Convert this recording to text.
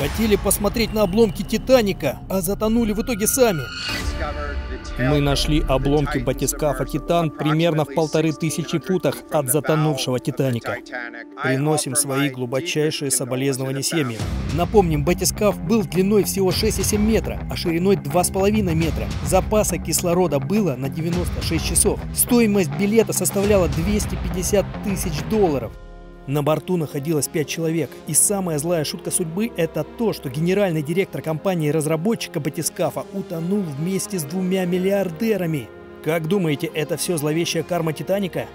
Хотели посмотреть на обломки Титаника, а затонули в итоге сами. Мы нашли обломки батискафа «Титан» примерно в полторы тысячи футах от затонувшего «Титаника». Приносим свои глубочайшие соболезнования семьям. Напомним, батискаф был длиной всего 6,7 метра, а шириной 2,5 метра. Запаса кислорода было на 96 часов. Стоимость билета составляла 250 тысяч долларов. На борту находилось пять человек, и самая злая шутка судьбы – это то, что генеральный директор компании-разработчика батискафа утонул вместе с двумя миллиардерами. Как думаете, это все зловещая карма Титаника?